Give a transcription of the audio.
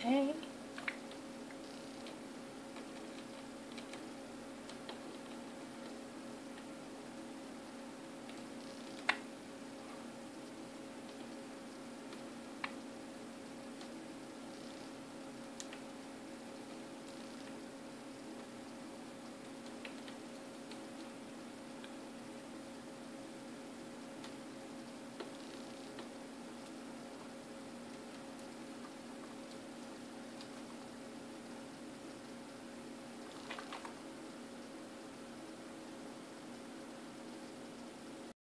Hey.